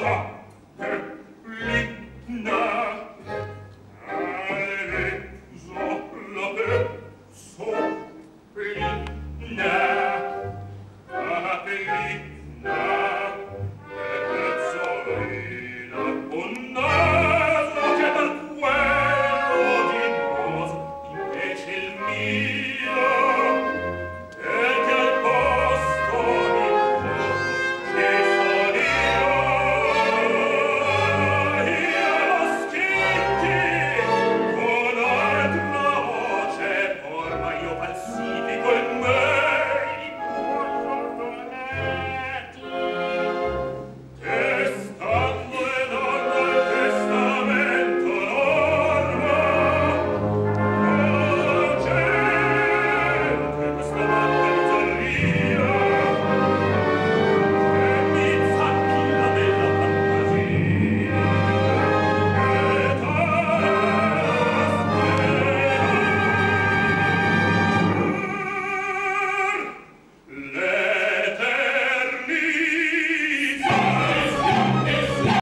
的